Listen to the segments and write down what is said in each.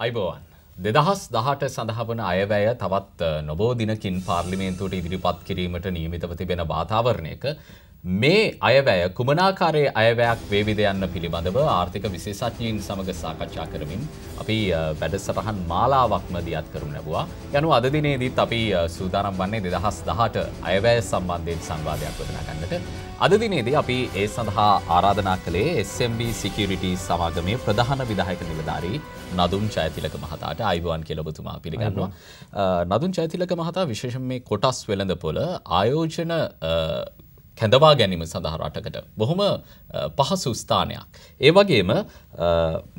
අයිබෝවන්. දෙදහස් දහට සඳහවන අයවැය තවත් නොබෝ දිනකින් පාර්ලිමේන්තුවට ඉදිරිපත් කිරීමට නියමිතව තිබෙන වාතාවරණයක මේ අයවැය කුමනාකාරයේ අයවැයක් වේවිද යන්න පිළිබඳව ආර්ථික විශේෂඥයින් සමග සාකච්ඡා කරමින් අපි වැඩසටහන් මාලාවක්ම දියත් කරු නැබවා යනු අද දිනේදීත් අපි සූදානම් වන්නේ දෙදහස් දහට අයවැය සම්බන්ධයෙන් සංවාදයක් වදනාගන්නට අද දිනේදී අපි ඒ සඳහා ආරාධනා කළේ SMB සිකියරිටි සමාගමේ ප්‍රධාන විදායක නිලධාරී නදුන් චෛතිලක මහතාට අයිබුවන් කියල ඔබතුමා පිළිගන්නවා. නදුන් චෛතිලක මහතා විශේෂම මේ කොටස් වෙළඳ පොල ආයෝජන කැඳවා ගැනීම සඳහා රටකට බොහොම පහසු ස්ථානයක්. ඒ වගේම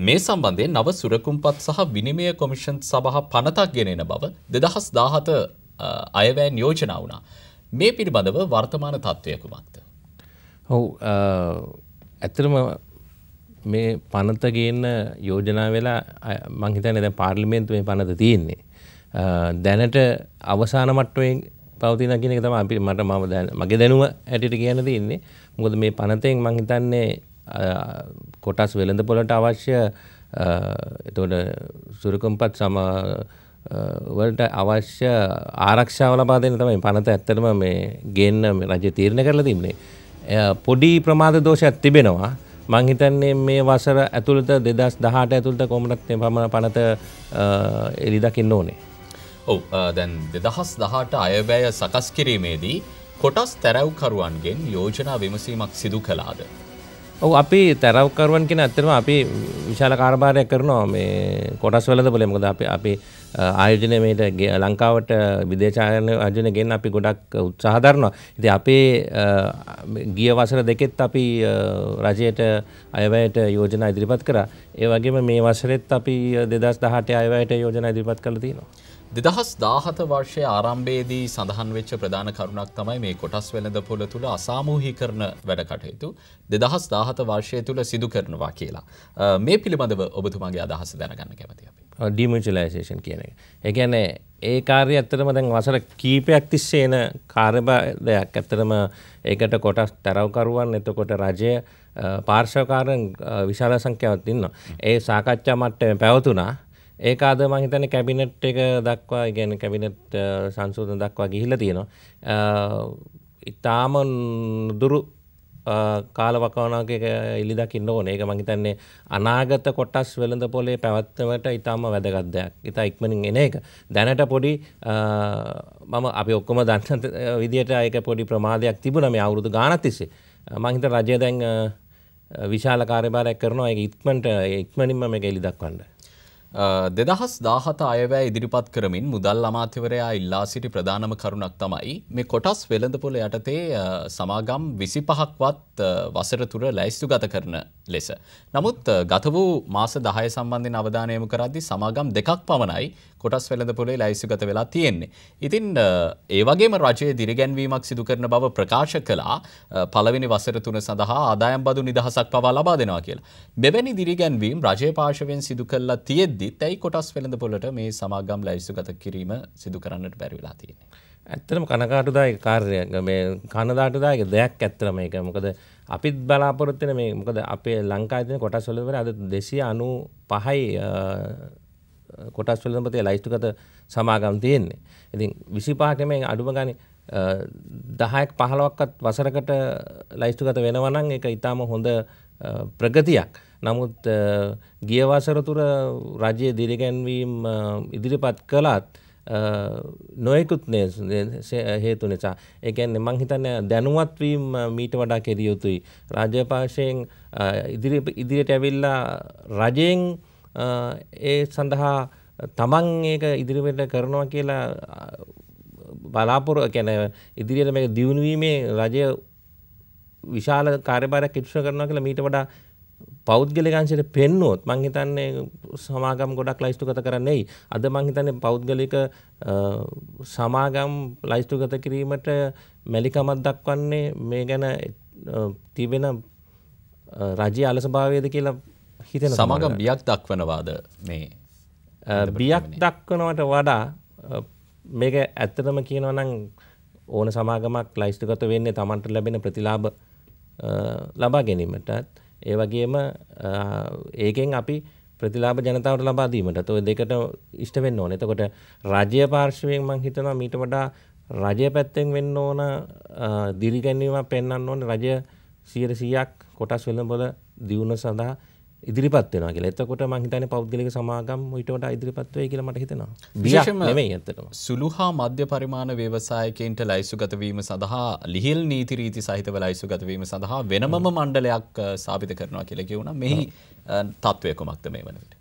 මේ සම්බන්ධයෙන් නව සුරකුම්පත් සහ විනිමය කොමිෂන් සභහ පනතක් ගෙනෙන බව දෙදහස් දාහත අයවැෑන් යෝජනා වුණා. මේ පිළිබඳව වර්තමාන තත්ත්වයකුමක්ද. ඔව් ඇතරම මේ පනත ගේන්න යෝජනා වෙලා මංහිතන දැ පාර්ලිමේන්තුවේ පනත තියෙන්නේ. දැනට අවසාන මට්ටුවෙන් පවතින කියන තම අපි මට මම දැන මගේ දැනුව ඇටිට කියන්න තියන්නේ මොකද මේ පනතයෙන් මංහිතන්නේ කොටස් වෙළඳ පොලට අවශ්‍ය එතොට සුරකම්පත් සම වලට අවශ්‍ය ආරක්ෂාව ලබාදන තමයි පනත ඇත්තරම මේ ගේන්න රජ තීරණ කරලා තින්නේ පොඩි ප්‍රමාද දෝෂයක් තිබෙනවා මංහිතන්නේ මේ වසර ඇතුළත දෙදස් දහට ඇතුළට කොමටත් පමණ පනත එලිදකින්න ඕනේ. ඔව් දැන් දෙදහස් දහට අයවැය සකස් කිරීමේදී කොටස් තැරැව්කරුවන්ගෙන් යෝජනා විමසීමක් සිදු කලාද. ඔව අපි තැරවකරුවන් කෙන ඇතරම අපි විශාල කාරභාරයක් කරනවා. මේ කොටස් වලද පොලෙමකද අප අපි ආයෝජනයමට ලංකාවට විදේශායන අජන ගෙන් අපි ගොඩක් උත්සාහධරනවා ඉති අපේ ගිය වසර දෙකෙත් අපි රජයට අයවයට යෝජන ඉදිරිපත් කර. ඒ වගේම මේ වසරෙත් අපි දෙදස් දහට අයවයට යෝජන ඉදිරිපත් කළ තිනවා. දෙදහස් දාහත වර්ෂය ආරම්භයේදී සඳහන් වෙච්ච ප්‍රධාන කරුණක් තමයි මේ කොටස් වෙළඳ පොළ තුළ අසාමූහි කරන වැඩ කටයුතු දෙදහස් දාහත වර්ෂය තුළ සිදු කරනවා කියලා. මේ පිළිබඳව ඔබතුමාගේ අදහස දැනගන්න කැමති අපි. ඩිමිචලයිසේෂන් කියන එක. එකැනේ ඒ කාර්ය ඇත්තරම දැන් වසර කීපයක් තිස්සේ එන කාර්යභාරයක් ඇත්තරම ඒකට කොටස් තරවකරුවන් එතකොට රජය පාර්ශවකාරන් විශාල සංඛ්‍යාවත් ඉන්නවා. ඒ සාකච්ඡා මට්ටමේ පැවතුනා ඒක අද මං හිතන්නේ කැබිනට් එක දක්වා කියන්නේ කැබිනට් සංශෝධන දක්වා ගිහිල්ලා තියෙනවා. ඉතාම දුරු කාලවකවනාවක ඉලි දකින්න ඕනේ. ඒක මං හිතන්නේ අනාගත කොටස් වෙළඳ පොලේ පැවැත්මට ඉතාම වැදගත් දෙයක්. ඉතා ඉක්මනින් එන එක. දැනට පොඩි මම අපි ඔක්කොම දන්න විදියට ඒක පොඩි ප්‍රමාදයක් තිබුණා මේ අවුරුදු ගාණක් තිස්සේ. මං හිතන්නේ රජය දැන් විශාල කාර්යභාරයක් කරනවා ඒක ඉක්මනට ඉක්මනින්ම මේක එලි දක්වන්න. දෙදහස් දාහත අයවැෑ ඉදිරිපත් කරමින් මුදල් අමාත්‍යවරයා ඉල්ලා සිටි ප්‍රධානම කරුණක් තමයි මේ කොටස් වෙළඳපොල යටතේ සමාගම් විසි පහක්වත් වසර තුර ලැයිස්තු ගත කරන ලෙස. නමුත් ගත වූ මාස දහය සම්බන්ධයෙන් අවධානයම කරද්දි සමාගම් දෙකක් පමණයි කොටස් වෙළඳපොලේ ලැයිස්තුගත වෙලා තියෙන්නේ. ඉතින් ඒ වගේම රජයේ දිරිගැන්වීමක් සිදු කරන බව ප්‍රකාශ කළා පළවෙනි වසර තුන සඳහා ආදායම් බදු නිදහසක් පවා ලබා දෙනවා කියලා. මෙවැනි දිරිගැන්වීම් රජයේ පාර්ශවයෙන් සිදු කළා තියෙද්දිත් ඇයි කොටස් වෙළඳපොලට මේ සමාගම් ලැයිස්තුගත කිරීම සිදු කරන්නට බැරි වෙලා තියෙන්නේ. ඇත්තටම කනකාටුදායක කාර්යයක් මේ කනදාටුදායක දෙයක් ඇත්තටම මේක මොකද අපිත් බලාපොරොත්තු වෙන මේ මොකද අපේ ලංකාවේ තියෙන කොටස් වල අද 295යි කොටස් වලපතේ ලයිස්තුගත සමාගම් තියෙන්නේ. ඉතින් 25ක මේ අඩුම ගානේ 10ක් 15ක්වත් වසරකට ලයිස්තුගත වෙනවා නම් ඒක ඊටාම හොඳ ප්‍රගතියක්. නමුත් ගිය වසර තුර රජයේ දිරිගැන්වීම් ඉදිරිපත් කළත් නොයෙකුත් හේතු නිසා ඒකැන් මං හිතන්න දැනුවත්වීම් මීට වඩා කෙරිය යුතුයි රාජපාශයෙන් ඉදිරියට ඇවිල්ලා රජයෙන් ඒ සඳහා තමන් ඒක ඉදිරිවට කරනවා කියලා බලාපොර කැන ඉදිරියට මේ දියුණුවීමේ රජය විශාල කාර්යභාරයක් ඉටුෂ කරනවා කියලා මීට වඩා පෞද්ගලිකංශයට පෙන්නුවොත් මං හිතන්නේ සමාගම් ගොඩක් ලයිස්තුගත කරන්නේයි. අද මං හිතන්නේ පෞද්ගලික සමාගම් ලයිස්තුගත කිරීමට මැලිකමක් දක්වන්නේ මේ ගැන තිබෙන රජය අලසභාවයද කියලා හිතෙන සමග බියක් දක්වනවාද මේ බියක් දක්වනවට වඩා මේක ඇත්තටම කියනවනම් ඕන සමාගමක් ලයිස්ටගත වෙන්නේ තමන්ට ලැබෙන ප්‍රතිලාභ ලබා ගැනීමටත්. ඒ වගේම ඒකෙන් අපි ප්‍රතිලාභ ජනතාවට ලබා දීමට ඔය දෙකට ඉෂ්ට වෙන්න ඕනේ. එතකොට රජය පාර්ශවයෙන් මම හිතනවා මීට වඩා රජය පැත්තෙන් වෙන්න ඕන දිරිගැන්වීමක් පෙන්වන්න ඕනේ. රජය 100%ක් කොටස් වෙළඳපොළ දියුණුව සඳහා ඉදිරිපත් වෙනවා කියලා. එතකොට මම හිතන්නේ පෞද්ගලික සමාගම් ඊට වඩා ඉදිරිපත් වෙයි කියලා මට හිතෙනවා. විශේෂයෙන්ම නෙමෙයි ඇත්තටම. සුළු හා මධ්‍ය පරිමාණ ව්‍යවසායකයින්ට ලයිසුගත වීම සඳහා ලිහිල් නීති රීති සහිතව ලයිසුගත වීම සඳහා වෙනමම මණ්ඩලයක් ස්ථාපිත කරනවා කියලා කියුණා. මෙහි තත්ත්වය කොමක්ද මේ වන විට?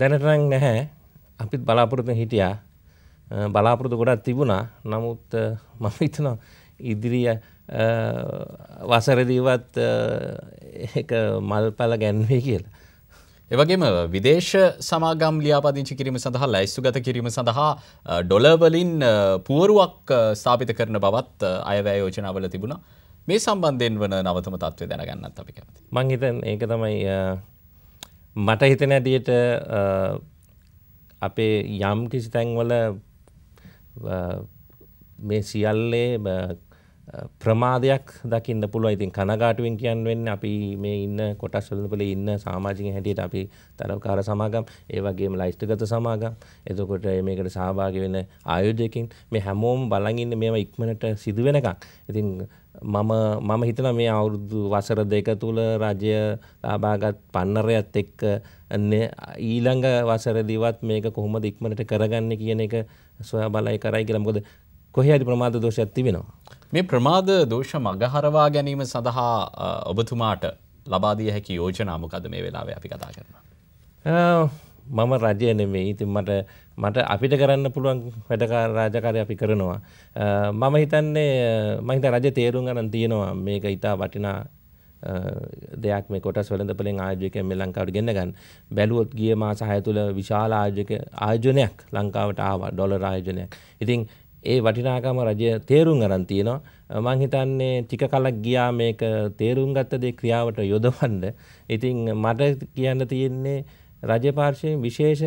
දැනට නම් නැහැ. අපිත් බලාපොරොත්තු හිටියා. බලාපොරොත්තු ගොඩක් තිබුණා. නමුත් මම හිතනවා ඉදිරිය වසරදීවත් එක මල්පල ගැන්වේ කියලා. එවගේම විදේශ සමාගම් ලියාපදිංචි කිරීම සඳහා ලැයිස්සු ගත කිරීම සඳහා ඩොලවලින් පුවරුවක් ස්ථාපිත කරන බවත් අයවැය යෝජනාවල තිබුණා මේ සම්බන්ධයෙන් වන නවතම තත්ත්වය දැනගන්නත් අපි කැමති. මං හිතන් ඒක තමයි මට හිතන ඇටියට අපේ යම් කිසි තැන්වල මේ සියල්ලේ ප්‍රමාදයක් දකින්න පුළුව ඉතින් කනගාටුවෙන් කියන්න වෙන්න අපි මේ ඉන්න කොටස් වලපල ඉන්න සාමාජික හැටියට අපි තරවකාර සමාගම් ඒ වගේම ලයිස්ටගත සමාගම්. එතකොට මේකට සහභාගි වෙන ආයෝජයකින් මේ හැමෝම් බලඟඉන්න මේම ඉක්මනට සිදු වෙනකක් ඉතින් මම මම හිතන මේ අවුරුදු වසර දෙක තුළ රජය ලාබාගත් පන්නරයත් එක්ක ඊළඟ වසර දිවත් මේක කොහොම ඉක්මනට කරගන්න කියන එක සොය බලයි කරයි කියලමකොද කොහරි ප්‍රමාද දෝෂයක් තිබෙනවා. මේ ප්‍රමාද දෝෂ මගහරවා ගැනීම සඳහා ඔබතුමාට ලබාදිය හැකි යෝජනා මොකද මේ වෙලාවේ අපි කතා කරනවා. මම රජය නෙමෙයි ඉතින් මට මට අපිට කරන්න පුළුවන් වැඩකාර රාජකාරය අපි කරනවා. මම හිතන්නේ මහිත රජ තේරුම් ගන්න තියෙනවා මේක ඉතා වටිනා දෙයක් මේ කොටස් වෙළඳපොලෙන් ආයෝජකයන් මේ ලංකාවට ගෙන්න ගන්න. බැලුවොත් ගිය මාස 6 තුල විශාල ආයෝජක ආයෝජනයක් ලංකාවට ආවා ඩොලර් ආයෝජනයක්. ඉතින් ඒ වටිනාකම රජය තේරුම් අරන් තියෙනවා. මං හිතන්නේ ටික කලක් ගියා මේක තේරුම් ගත්ත දේ ක්‍රියාවට යොදවන්න. ඉතින් මට කියන්න තියෙන්නේ රජ පාර්ශවයෙන් විශේෂ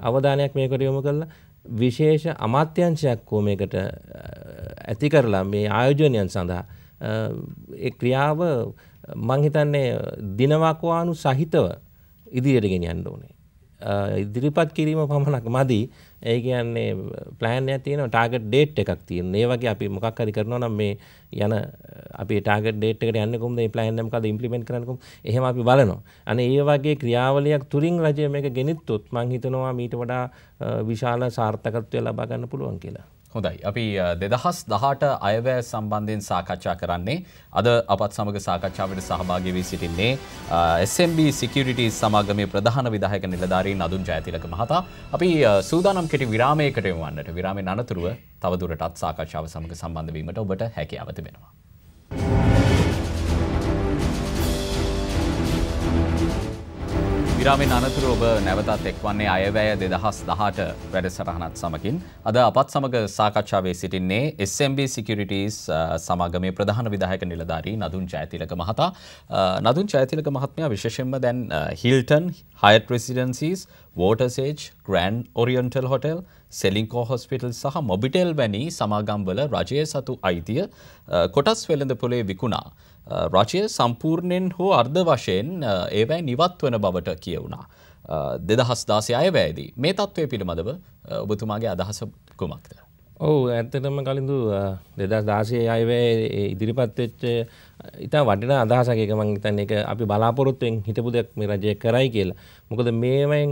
අවධානයක් මේකට යොමු කරලා විශේෂ අමාත්‍යංශයක් හෝ මේකට ඇති කරලා මේ ආයෝජනයන් සඳහා. ඒ ක්‍රියාව මං හිතන්නේ දිනවකවානු සහිතව ඉදිරියට ගෙනියන්න ඕනේ. ඉදිරිපත් කිරීම පමණක් මදි ඒ කියන්නේ ප්ලෑන්යක් තියෙනවා ටාගට් ඩේට් එකක් තියෙනවා. ඒ වගේ අපි මොකක් හරි කරනවා නම් මේ යන අපි ටාගට් ඩේට් එකට යන්නේ කොහොමද? මේ ප්ලෑන් එක මොකද ඉම්ප්ලිමන්ට් කරන්නේ කොහොමද? එහෙම අපි බලනවා. අනේ ඒ වගේ ක්‍රියාවලියක් තුලින් රජය මේක ගෙනිත්තොත් මම හිතනවා මීට වඩා විශාල සාර්ථකත්වය ලබා ගන්න පුළුවන් කියලා. හොඳයි අපි දෙදහස් දහට අයවැය සම්බන්ධයෙන් සාකච්ඡා කරන්නේ අද අපත් සමග සාකච්ඡාවට සහභාගී වී සිටින්නේ SMB සිකියරිටීස් සමාගමේ ප්‍රධාන විදායක නිලධාරී නදුන් ජයතිලක මහතා අපි සූදානම් කෙටි විරාමයකට වන්නට විරාමෙන් අනතුරුව තවදුරටත් සාකච්ඡාව සමග සම්බන්ධ වීමට ඔබට හැකියාව තිබෙනවා. විරාමෙන් අනතුර ඔබ නැවතත් එක්වන්නේ අයවැය දෙදහස් දහට වැඩසටහනත් සමකින්. අද අපත් සමඟ සාකච්ඡාවේ සිටින්නේ SMB Securities සමාගමේ ප්‍රධාන විදායක නිලධාරී නදුන් ජයතිලක මහතා. නදුන් ජයතිලක මහත්මයා විශේෂෙන්ම දැන් හිල්ටන් හයත් රෙසිඩන්සිස් වෝටසේජ් ග්‍රන්් ඔරියන්ටල් හොටෙල් සෙලින්කෝ හොස්පිටල් සහ මොබිටෙල් වැනි සමාගම්වල රජය සතු අයිතිය කොටස් වෙළඳ පොලේ විකුණා. රජය සම්පූර්ණයෙන් හෝ අර්ධ වශයෙන් ඒවැයි නිවත් වන බවට කියවුණා. දෙදහස් දාසය අයවැෑදී මේ තත්ත්වය පිළිබඳව ඔබතුමාගේ අදහස කුමක්ද. ඔවු ඇත්තටම කලින්දු දෙදස් දාසය අයවැය ඉදිරිපත් වෙච්ච ඉතා වටින අදහසක එක මං තන්න එක අපි බලාපොරොත්තුවෙන් හිටපු දෙයක් මේ රජය කරයි කියලා. මොකද මේමෙන්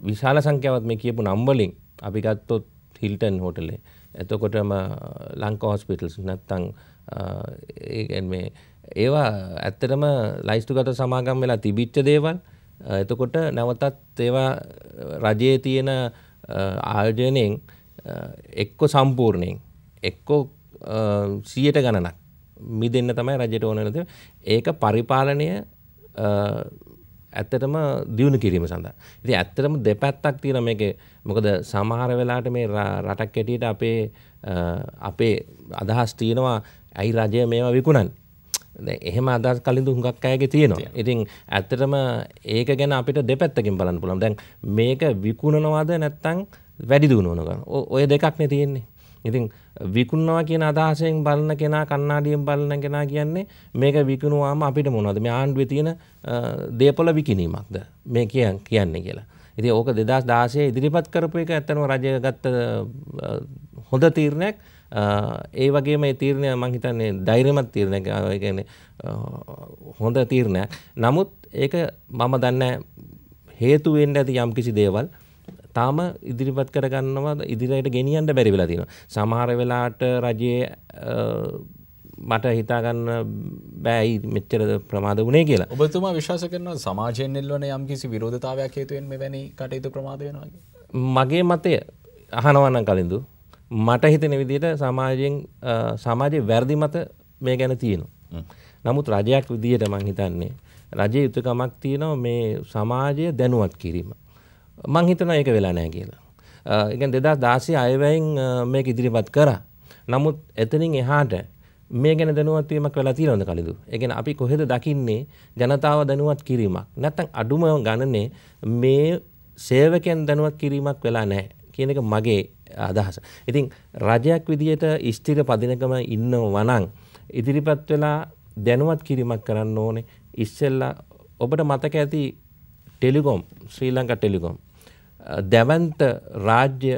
විශාල සංඛ්‍යාවත් මේ කියපු නම්බලින් අපි ගත්තොත් හිල්ටන් හෝටලේ එතකොටම ලංකා හොස්පිටල්ස් නැත්තං මේ ඒවා ඇත්තටම ලයිස්තුගත සමාගම් වෙලා තිබිච්ච දේවල් එතකොට නැවතත් ඒවා රජයේ තියෙන ආයෝජනයෙන් එක්කො සම්පූර්ණයෙන් එක්කෝ සියයට ගණනක් මිදන්න තමයි රජයට ඕනනද ඒක පරිපාලනය ඇත්තටම දියුණු කිරීම සඳහා. ඉතින් ඇත්තටම දෙපැත්තක් තියෙන මේකේ. මොකද සමහර වෙලාවට මේ රටක් ඇටියට අපේ අපේ අදහස් තියෙනවා ඇයි රජය මේවා විකුණන්නේ. එහෙම අදහස් කලින්දු හුඟක් අයගේ තියෙනවා. ඉතින් ඇත්තටම ඒක ගැන අපිට දෙපැත්තකින් බලන්න පුළුවන්. දැන් මේක විකුණනවද නැත්නම් වැඩි දියුණුවනවද? ඔය දෙකක්නේ තියෙන්නේ. ඉතින් විකුණනවා කියන අදහසෙන් බලන කෙනා කන්නාඩියෙන් බලන කෙනා කියන්නේ මේක විකුණුවාම අපිට මොනවද මේ ආණ්ඩුවේ තියෙන දේපොළ විකිණීමක්ද මේ කියන්නේ කියලා. ඉතින් ඕක 2016 ඉදිරිපත් කරපු එක ඇත්තනම රජය ගත්ත හොඳ තීරණයක්. ඒ වගේ මේ තීරණය මං හිතන්නේ ධෛර්යමත් තීරණයක්. ඒ කියන්නේ හොඳ තීරණයක්. නමුත් ඒක මම දන්නේ හේතු වෙන්න ඇති යම්කිසි දේවල් තාම ඉදිරිපත් කරගන්නවා ඉදිරියට ගෙනියන්න බැරි වෙලා තියෙනවා. සමහර වෙලාවට රජයේ මට හිතාගන්න බෑයි මෙච්චර ප්‍රමාද වුණේ කියලා. ඔබතුමා විශ්වාස කරනවා සමාජයෙන් එල්වන යම්කිසි විරෝධතාවයක් හේතුවෙන් මෙවැනි කටයුතු ප්‍රමාද වෙනවා මගේ මතය අහනවන්න කලින්දු මට හිතෙන විදිහට සමාජයෙන් සමාජයේ වැරදි මත මේ ගැන තියෙනවා. නමුත් රජයක් විදිහට මං හිතන්නේ රජයේ යුතුයකමක් තියෙනවා මේ සමාජය දැනුවත් කිරීම. මං හිතනවා ඒක වෙලා නැහැ කියලා. ඒ කියන්නේ 2016 අයවැයෙන් මේක ඉදිරිපත් කරා. නමුත් එතනින් එහාට මේ ගැන දැනුවත් වීමක් වෙලා තියෙනවද කලින්දු? ඒ කියන්නේ අපි කොහෙද දකින්නේ ජනතාව දැනුවත් කිරීමක්. නැත්නම් අඩුම ගණනේ මේ සේවකයන් දැනුවත් කිරීමක් වෙලා නැහැ කියන එක මගේ අදහස. ඉතින් රජයක් විදියට ස්ථිර පදිනකම ඉන්නව නම් ඉදිරිපත් වෙලා දැනුවත් කිරීමක් කරන්න ඕනේ. ඉස්සෙල්ලා ඔබට මතක ඇති ටෙලිකොම් ශ්‍රී ලංකා ටෙලිකොම් දැවන්ත රාජ්‍ය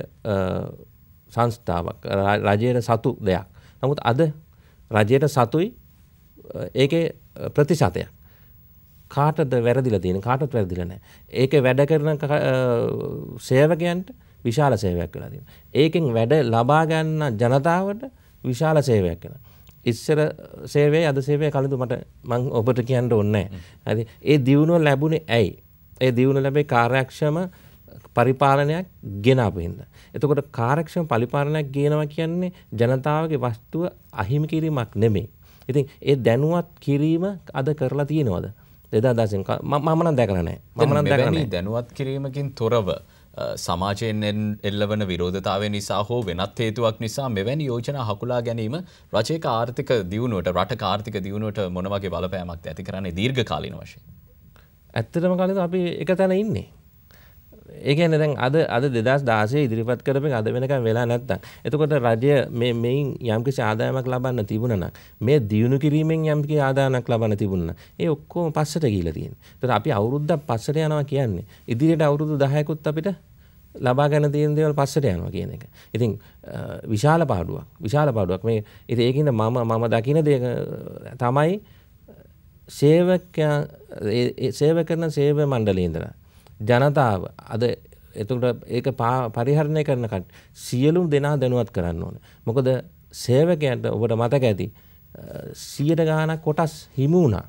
සංස්ථාවක් රජයට සතු දෙයක්. නමුත් අද රජයට සතුයි ඒකේ ප්‍රතිශතයක් කාටද වැරදිලා තියෙන කාටත් වැරදිලා නැහැ. ඒකේ වැඩ කරන සේවකයන්ට විශාල සේවයක් වෙලා තියෙනවා. ඒකෙන් වැඩ ලබා ගන්න ජනතාවට විශාල සේවයක් වෙනවා. ඉස්සර සේවයේ අද සේවය කලින්ද මට මම ඔබට කියන්න ඕනේ නැහැ. ඒ දියුණුව ලැබුණේ ඇයි? ඒ දියුණුව ලැබේ කාර්යක්ෂම පරිපාලනයක් ගෙනාපු හින්දා. එතකොට කාර්යක්ෂම පරිපාලනයක් ගේනවා කියන්නේ ජනතාවගේ වස්තුව අහිමි කිරීමක් නෙමෙයි. ඉතින් ඒ දැනුවත් කිරීම අද කරලා තියෙනවද? 2010 මම නම් දැකලා නැහැ. මම නම් දැකලා නැහැ. දැනුවත් කිරීමකින් තොරව සමාජයෙන් එල්ලවන විරෝධතාවය නිසා හෝ වෙනත් හේතුවක් නිසා මෙවැනි යෝජනා හකුලා ගැනීම රජයක ආර්ථික දියුණුවට රටක ආර්ථික දියුණුවට මොන වගේ බලපෑමක්ද ඇති කරන්නේ දීර්ඝකාලීන වශයෙන්? ඇත්තටම කලින් අපි එක තැන ඉන්නේ. ඒකන දැන් අද අද දෙදස් දාසය ඉදිරිපත් කරපෙන් අද වෙනකම් වෙලා නැත්තම්. එතකොට රජය මේ මෙයින් යම්කිසි ආදායමක් ලබන්න තිබුණන මේ දියුණු කිරීමෙන් යම්කි ආදානක් ලබන්න තිබුණ ඒ ඔක්කෝම පස්සට ගීලා තියෙන තොට අපි අවුරුද්දක් පස්සට යනවා කියන්නේ. ඉදිරියට අවුරුදු දහයකුත් අපිට ලබා ගැන තියෙන දේවල් පස්සට යනවා කියන එක. ඉතින් විශාල පාඩුවක්. විශාල පාඩුවක්. මේ ඉතින් ඒකින්ද මම මම දකින දේ තමයි සේවකයා සේව කරන සේව මණ්ඩලේ ඉඳලා. ජනතාව අද එතුට ඒක පරිහරණය කරනකට සියලුම් දෙනා දැනුවත් කරන්න ඕන. මොකද සේවකයන්ට ඔබට මතක ඇති සියට ගානක් කොටස් හිමුණා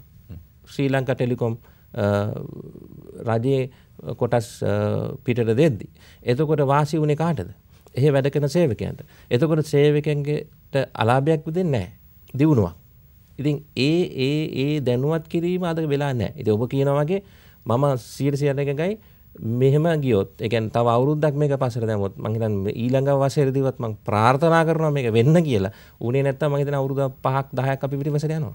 ශ්‍රී ලංකා ටෙලිකොම් රජයේ කොටස් පිටට දෙද්දි. එතකොට වාසි වුණේ කාටද. එහ වැඩ කරන සේවකයන්ට. එතකොට සේවකයන්ගේට අලාභයක් විදෙන් නෑ දියුණුවක්. ඉතින් ඒ ඒ ඒ දැනුවත් කිරීම අද වෙලා නෑ ඉති ඔබ කියනවගේ මම සියට සියට එකයි මෙහෙම ගියොත් එකන් තව අවුරුද්දක් මේක පස්සට දැමුවොත් මං හිතන්නේ ඊළඟ වසරේදීවත් මං ප්‍රාර්ථනා කරනවා මේක වෙන්න කියලා. උනේ නැත්තම් මං හිතන්නේ අවුරුදු 5ක් 10ක් අපි පිටිපස්සට යනවා.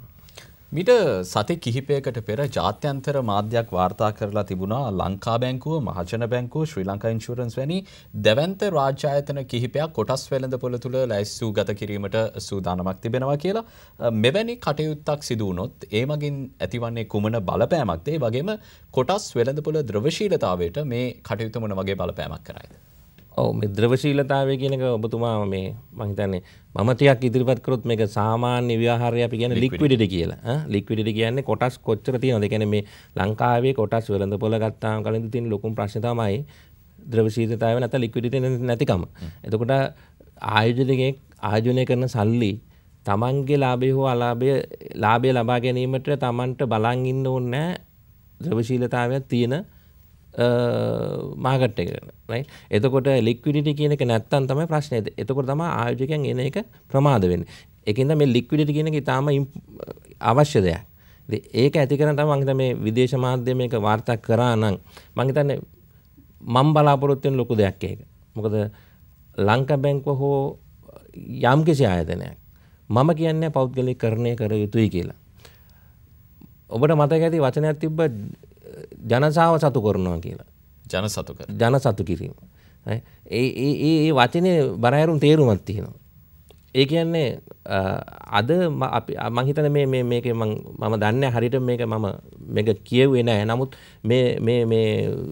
මිට සති කිහිපයකට පෙර ජාත්‍යන්තර මාධ්‍යයක් වාර්තා කරලා තිබුණා ලංකා බැංකුව මහජන බැංකුව ශ්‍රී ලංකා ඉන්ශුරන්ස් වැනි දැවන්ත රාජ්‍යායතන කිහිපයක් කොටස් වෙළඳ පොළ තුළ ලැස්සූ ගත කිරීමට සූදානමක් තිබෙනවා කියලා මෙවැනි කටයුත්තක් සිදුවනොත් ඒ මගින් ඇතිවන්නේ කුමන බලපෑමක්දේ වගේම කොටස් වෙළඳ පොළ ද්‍රවශීලතාවට මේ කටයුතු මොන වගේ බලපෑමක් කරයිද. ඔව් මේ ද්‍රවශීලතාවය කියන එක ඔබතුමා මේ මම හිතන්නේ මම ටිකක් ඉදිරිපත් කරොත් මේක සාමාන්‍ය ව්‍යවහාරය අපි කියන්නේ ලික්විඩිටි කියලා. ඈ ලික්විඩිටි කියන්නේ කොටස් කොච්චර තියෙනවද? ඒ කියන්නේ මේ ලංකාවේ කොටස් වෙළඳපොළ ගත්තාම කලින් තියෙන ලොකුම ප්‍රශ්නේ තමයි ද්‍රවශීලතාවය නැත්නම් ලික්විඩිටි නැතිකම. එතකොට ආයෝජනයේ ආයෝජනය කරන සල්ලි තමන්ගේ ලාභය හෝ අලාභය ලාභය ලබා ගැනීමට තමන්ට බලන් ඉන්න ඕනේ ද්‍රවශීලතාවයක් තියෙන මාගට් එක එතකොට ලික්විඩිටි කියන එක නැත්තන් තමයි ප්‍රශ්නයද එතකොට තම ආයෝජකයන් එන එක ප්‍රමාද වෙන්න. එකද මේ ලික්විඩිටි කියන එක ඉතාම අවශ්‍ය දෙයක්. ඒක ඇති කරන තම මංහිත මේ විදේශ මාධ්‍ය මේක වාර්තා කරා නං මංහිතන්න මම් බලාපොරොත්වෙන් ලොකු දෙයක් ඒක. මොකද ලංක බැංක්ව හෝ යම් කිසි ආයතනයක් මම කියන්න පෞද්ගලි කරණය කර යුතුයි කියලා. ඔබට මතක ඇති වචනයක් තිබ්බ ජනසාව සතු කරනවා කියලා. ජන සතු. ජන සතු කිරීම. ඒ ඒ වචනේ බරහැරුම් තේරුමක් තියෙනවා. ඒ කියන්නේ අද මංහිතන මේ මේක මම දන්න හරිට මේක මම මේක කියව්වේ නෑ නමුත්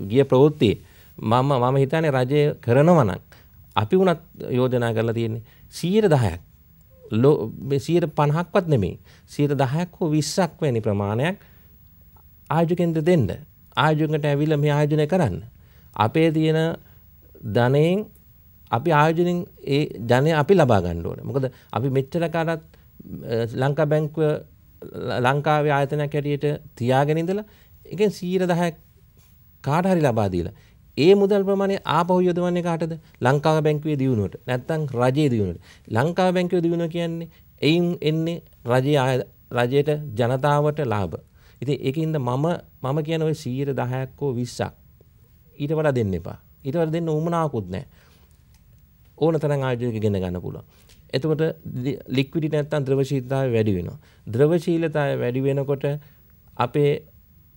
ගිය ප්‍රවෘත්තිය මම මම හිතනේ රජය කරනවනක් අපි වුණත් යෝජනා කරලා තියෙන්නේ සීයට දහයක් ලෝ සීයට පණහක්වත් නෙමේ සීයට දහයක් හෝ විස්සක් වැනි ප්‍රමාණයක් ආයෝජකෙන්ට දෙන්න. ආයෝජකට ඇවිල මේ ආයෝජනය කරන්න. අපේ තියෙන ධනයෙන් අපි ආයෝජනින් ඒ ජනය අපි ලබා ගණ්ඩුවන මොකද අපි මෙච්චර කාරත් ලංකා බැංකුව ලංකාවේ ආයතනයක් හැටියට තියාගෙනඉදලා එකෙන් සීර දහැ කාට හරි ලබාදීලා ඒ මුදල් ප්‍රමාණය ආපහු යොදවන්නේ කාටද? ලංකාව බැංකුවේ දියුණුවට. නැත්තම් රජයේ දියුණුවට. ලංකාව බැංකුවේ දියුණුව කියන්නේ එයින් එන්නේ රජයේ රජයට ජනතාවට ලාභ. ඉතින් ඒකින්ද මම මම කියන ඔය 10ක් හෝ 20ක් ඊට වඩා දෙන්න එපා ඊට වඩා දෙන්න උවමනාවකුත් නැහැ ඕන තරම් ආයෝජක ගෙන ගන්න පුළුවන්. එතකොට ලික්විඩිටි නැත්තම් ද්‍රවශීලතාවය වැඩි වෙනවා. ද්‍රවශීලතාවය වැඩි වෙනකොට අපේ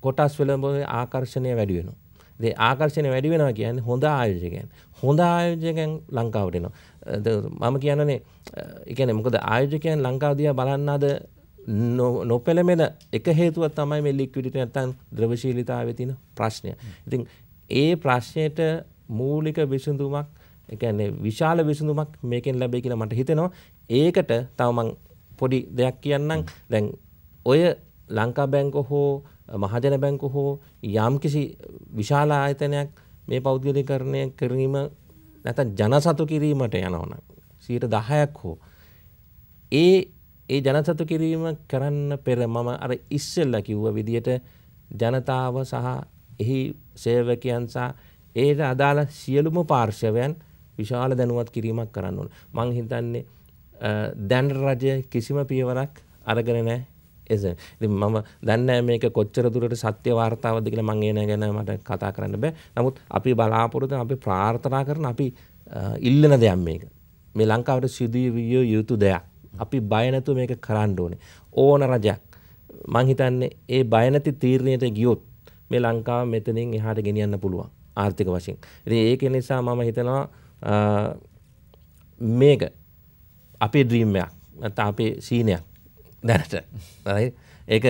කොටස් වල ආකර්ෂණය වැඩි වෙනවා. ඒ ආකර්ෂණය වැඩි වෙනවා කියන්නේ හොඳ ආයෝජකයන්. හොඳ ආයෝජකයන් ලංකාවට එනවා. මම කියන්නේ ඒ කියන්නේ මොකද ආයෝජකයන් ලංකාව දිහා බලන්න අද නොපෙළමෙන එක හේතුවක් තමයි මේ ලික්විඩිටි නැත්තම් ද්‍රවශීලතාවයේ තියෙන ප්‍රශ්නය. ඉතින් ඒ ප්‍රශ්නයට මූලික විසඳුමක් එකන්නේ විශාල විසඳුමක් මේකෙන් ලැබේ කියලා මට හිතෙනවා ඒකට තව මං පොඩි දෙයක් කියන්නම් දැන් ඔය ලංකා බැංක හෝ මහජන බැංක හෝ යම්කිසි විශාල ආයතනයක් මේ පෞද්ගලිකරණය කිරීම නැත්නම් ජනසතු කිරීමට යනවනම් 10ක් හෝ ඒ ඒ ජනසතු කිරීම කරන්න පෙර මම අර ඉස්සෙල්ලා කිව්ව විදියට ජනතාව සහ එහි සේවකයන් සහ ඒට අදාළ සියලුම පාර්ශවයන් විශාල දැනුවත් කිරීමක් කරන්න ඕන. මං හිතන්නේ දැන් රජය කිසිම පියවරක් අරගෙන නෑ එස. මම දන්න මේක කොච්චර දුරට සත්‍ය වාර්තාවද කියලා මං ඒන ගැන මට කතා කරන්න බෑ. නමුත් අපි බලාපොරොත්තු අපි ප්‍රාර්ථනා කරන අපි ඉල්ලන දෙයක් මේක. මේ ලංකාවට සිදුවිය යුතු දෙයක්. අපි බය නැතුව මේක කරන්න ඕනේ. ඕන රජයක්. මං හිතන්නේ ඒ බය නැති තීරණයට ගියොත් මේ ලංකාව මෙතනින් එහාට ගෙනියන්න පුළුවන් ආර්ථික වශයෙන්. ඉතින් ඒක නිසා මම හිතනවා මේක අපේ ද්‍රීම්මයක් නැත්නම් අපේ සීනයක් දැනට. ඒක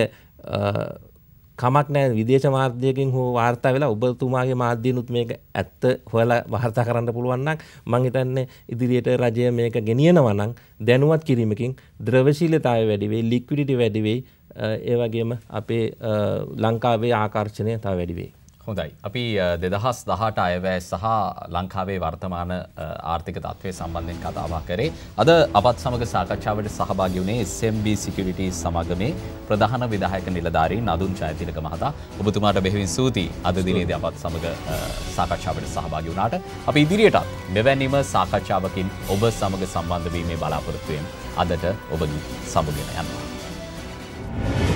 කමක් නෑ විදේශ මාධ්‍යයකින් හෝ වාර්තා වෙලා ඔබතුමාගේ මාධ්‍යනුත් මේක ඇත්ත හොයලා වාර්තා කරන්න පුළුවන් නම් මං හිතන්නේ ඉදිරියට රජය මේක ගෙනියනවා නම් දැනුවත් කිරීමකින් ද්‍රවශීලතාවය වැඩි වෙයි ලික්විඩිටි වැඩි වෙයි. ඒ වගේම අපේ ලංකාවේ ආකර්ෂණය තව වැඩි වෙයි. හොඳයි. අපි දෙදහස් දහට අයවැය සහ ලංකාවේ වර්තමාන ආර්ථික තත්ත්වය සම්බන්ධයෙන් කතාවක් කරේ. අද අපත් සමග සාකච්ඡාවට සහභාගි වුණේ SMB Securities සමගමේ ප්‍රධාන විධායක නිලධාරී නදුන් ජයතිලක මහතා. ඔබතුමාට බෙහෙවින් ස්තුතියි අද දිනේදී අපත් සමග සාකච්ඡාවට සහභාගි වුණාට. අපි ඉදිරියටත් මෙවැනිම සාකච්ඡාවකින් ඔබ සමග සම්බන්ධ වීමේ බලාපොරොත්තුවෙන් අදට ඔබ සමුගෙන යනවා.